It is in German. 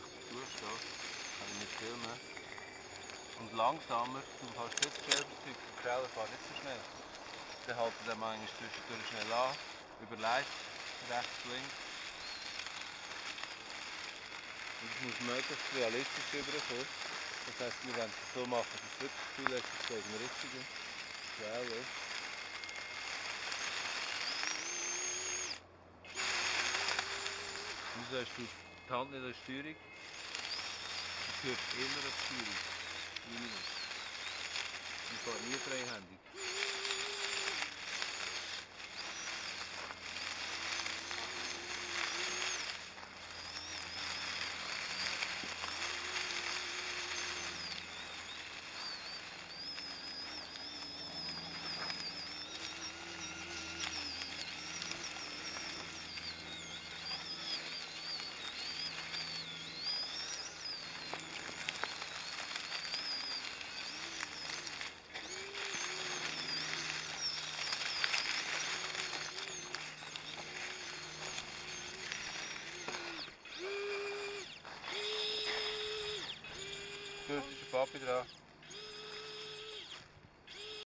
kann ich nicht filmen. Und langsamer, du kannst jetzt selber Zeug, der Trailer fährt nicht so schnell. Dann halten er manchmal zwischendurch schnell an, überlegt, rechts, links. Und es muss möglichst realistisch rüberkommen. Das heisst, wir wollen es so machen, dass es wirklich das Gefühl hat, dass es dem richtigen Trail ist. Wieso hast du die Hand nicht an Steuerung? Du gehörst immer an die Steuerung. Minimum. Ich fahre nie freihändig. Clube de Futebol Pedrão.